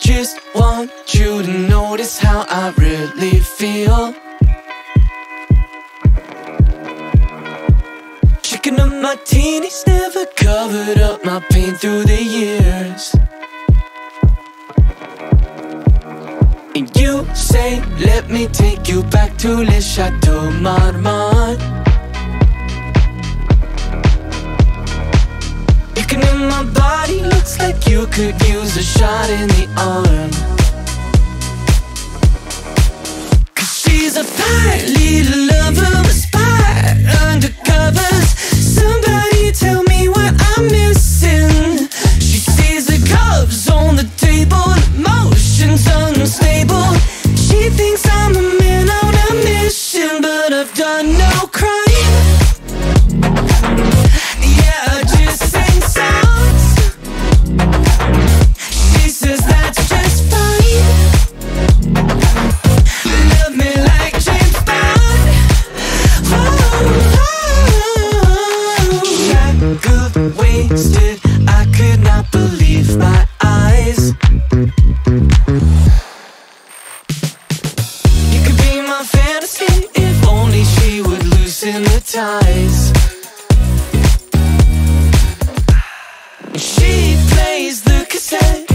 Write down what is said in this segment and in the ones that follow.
just want you to notice how I really feel. Chicken up my teenies never covered up my pain through the years. And you say, let me take you back to Le Chateau Marmont. You in my body, looks like you could use a shot in the arm. Cause she's a I could not believe my eyes. You could be my fantasy if only she would loosen the ties. She plays the cassette,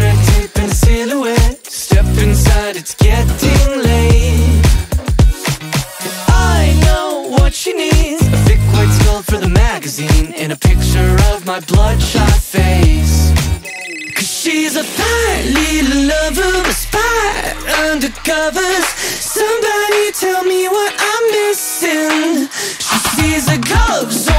red tape and silhouette. Step inside, it's getting late. My bloodshot face. Cause she's a fine little lover A spy undercovers. Somebody tell me what I'm missing. She sees on the